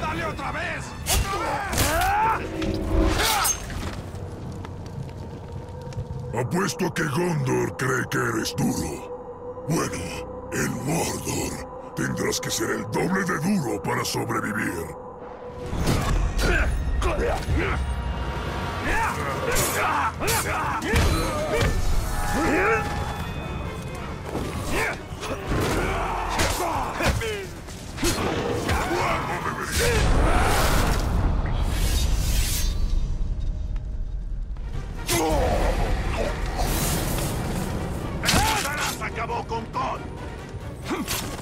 ¡Dale otra vez! Apuesto a que Gondor cree que eres duro. Bueno, en Mordor tendrás que ser el doble de duro para sobrevivir. acabó con Kong.